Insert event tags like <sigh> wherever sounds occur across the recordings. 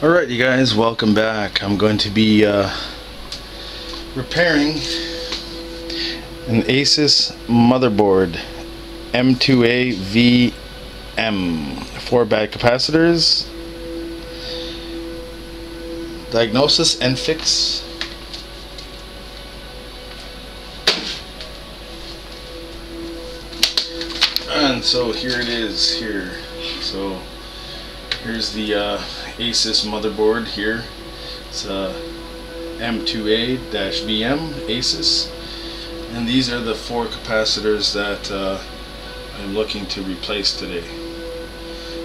Alright you guys, welcome back. I'm going to be uh, repairing an Asus motherboard M2A VM. Four bad capacitors. Diagnosis and fix. And so here it is here. So here's the uh, Asus motherboard here. It's a M2A-VM Asus. And these are the four capacitors that uh, I'm looking to replace today.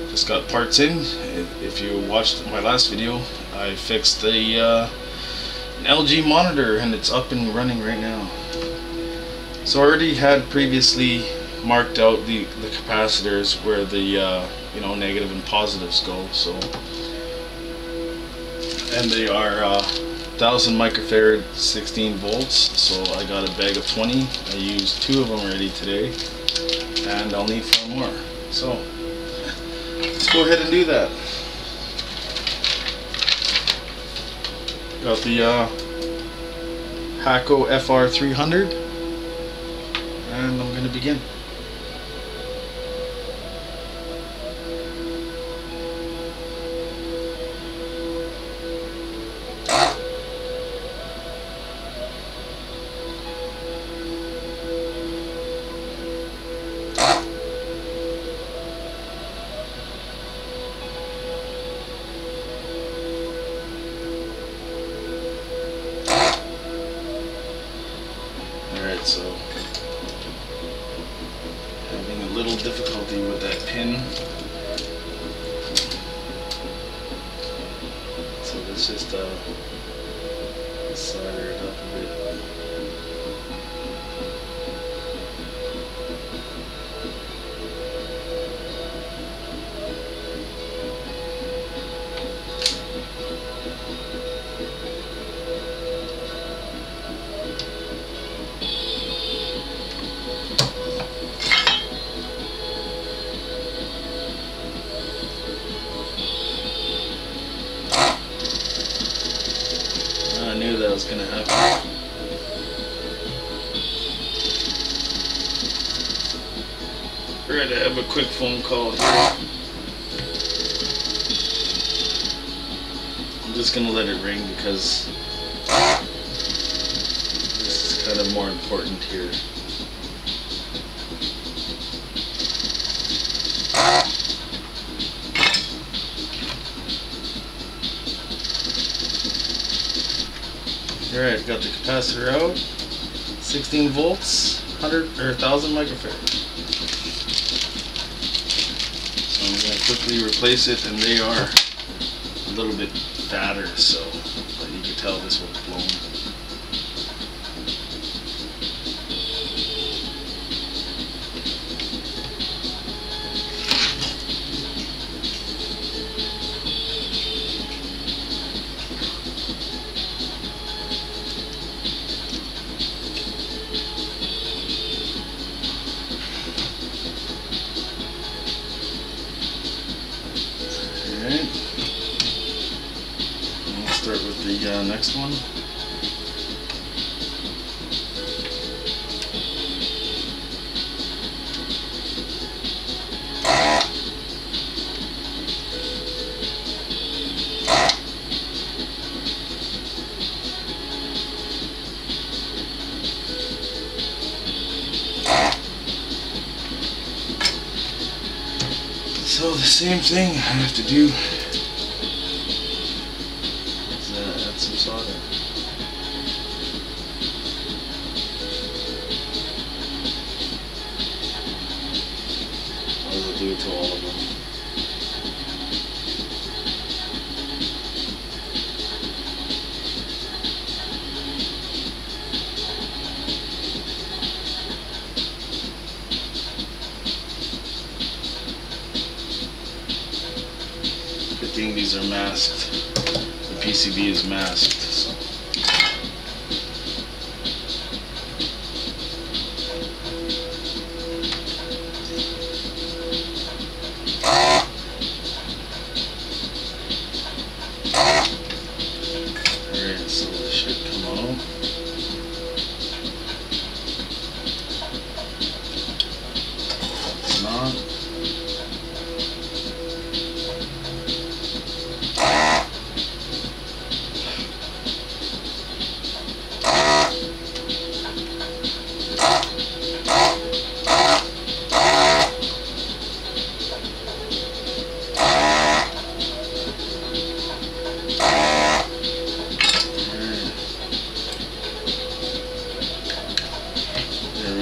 Just got parts in. If you watched my last video, I fixed the uh, LG monitor and it's up and running right now. So I already had previously marked out the, the capacitors where the uh, you know negative and positives go. So and they are uh, 1000 microfarad 16 volts. So I got a bag of 20 I used two of them already today. And I'll need four more. So let's go ahead and do that. Got the uh, Hakko FR300 and I'm going to begin so having a little difficulty with that pin. So let's just uh, solder it up a bit. Here. I'm just gonna let it ring because this is kind of more important here. Alright, got the capacitor out. 16 volts, 100 or 1000 microfarad. So I'm going to quickly replace it, and they are a little bit fatter, so but you can tell this one's blown. The uh, next one. So the same thing I have to do These are masked. The PCB is masked. So.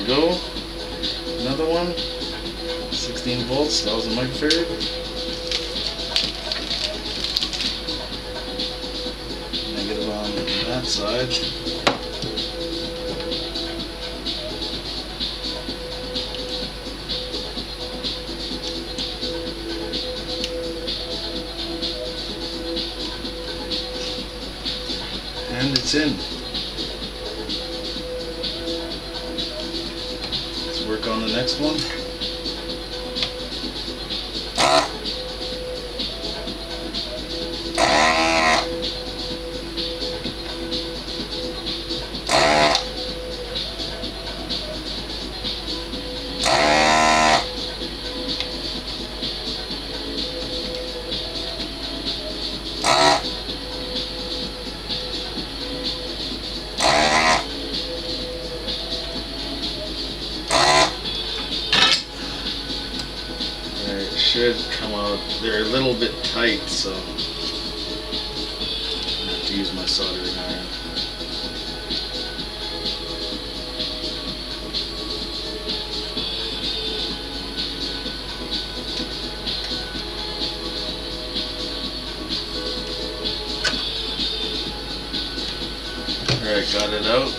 Go. Another one. 16 volts, 1000 microfarad. Negative on that side. And it's in. Work on the next one. Should come out. They're a little bit tight, so I have to use my soldering iron. Alright, got it out.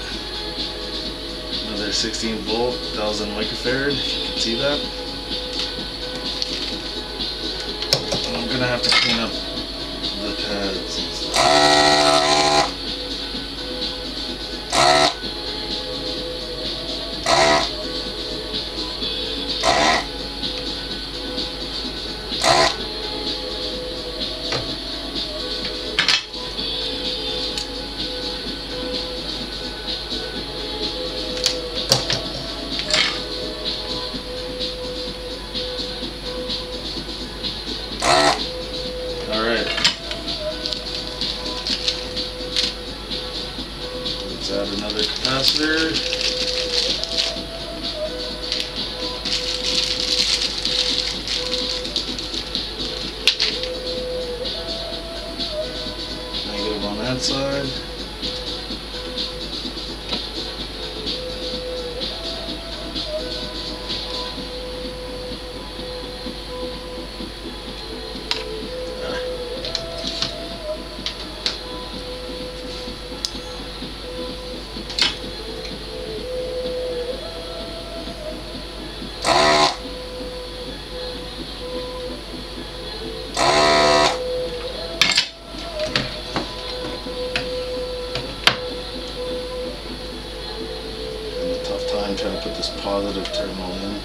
Another 16 volt, 1000 microfarad. You can see that. Gonna have to clean up the pads Negative on that side. Trying to put this positive terminal in.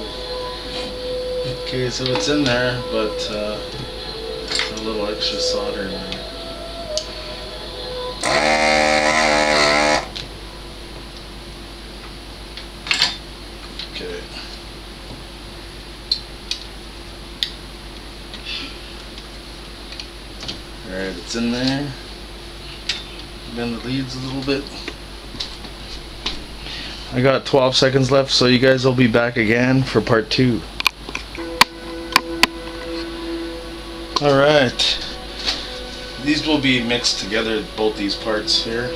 <laughs> Okay, so it's in there, but uh, little extra solder in there. Okay. Alright, it's in there. Bend the leads a little bit. I got 12 seconds left, so you guys will be back again for part two. Alright. These will be mixed together, both these parts here.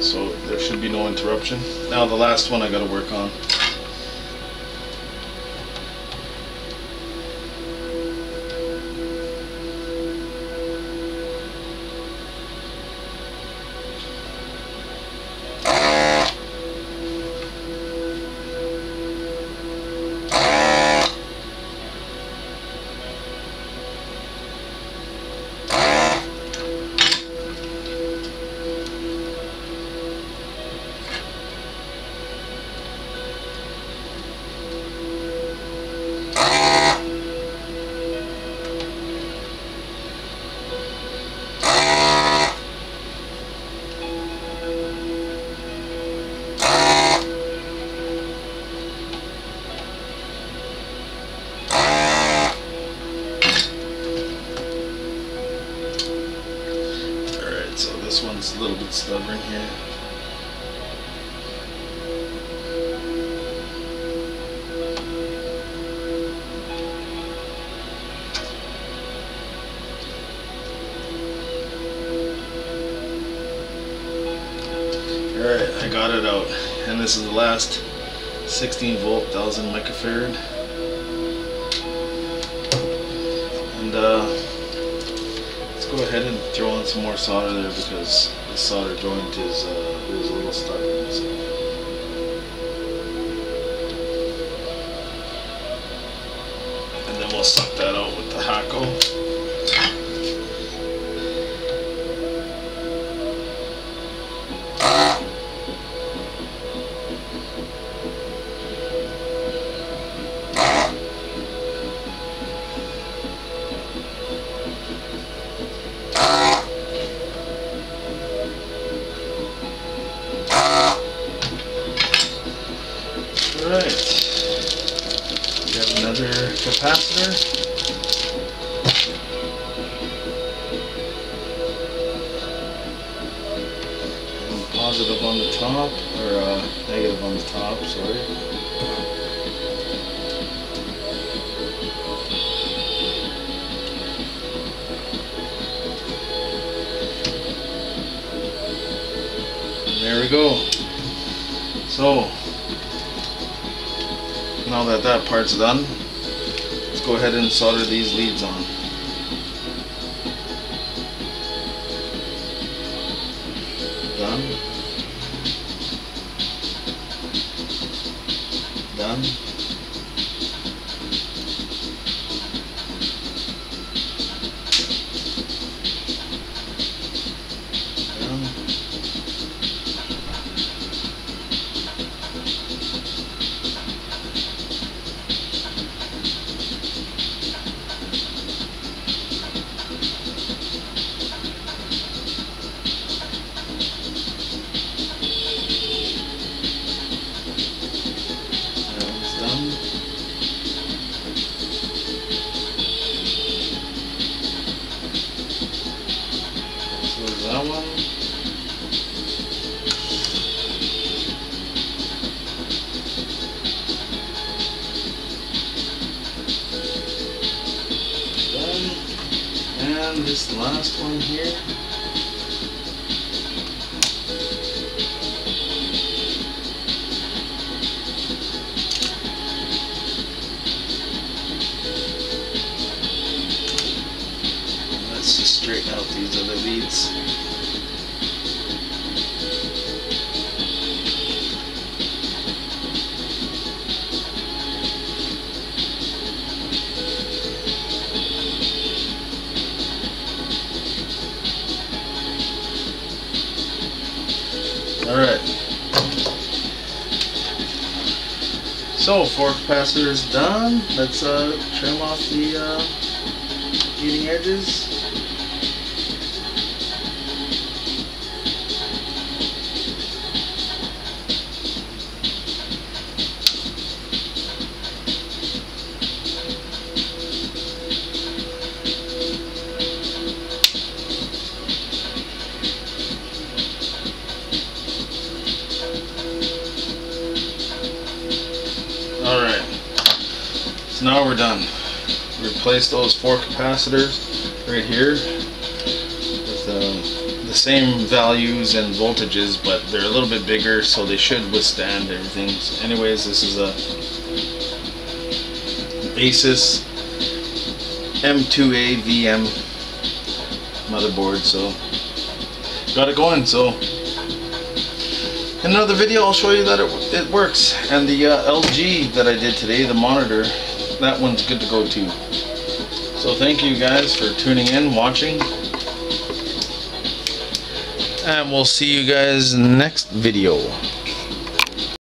So there should be no interruption. Now the last one I gotta work on. Stubborn here. Alright, I got it out. And this is the last 16 volt 1000 microfarad. And uh, let's go ahead and throw in some more solder there because solder joint is, uh, is a little. And Positive on the top, or uh, negative on the top, sorry. There we go. So, now that that part's done, let's go ahead and solder these leads on. And this last one here. Let's just straighten out these other leads. So, four is done. Let's uh, trim off the uh, leading edges. Replace those four capacitors right here with uh, the same values and voltages, but they're a little bit bigger, so they should withstand everything. So anyways, this is a Asus M2A VM motherboard, so got it going. So in another video, I'll show you that it, it works. And the uh, LG that I did today, the monitor, that one's good to go too. So thank you guys for tuning in, watching. And we'll see you guys next video.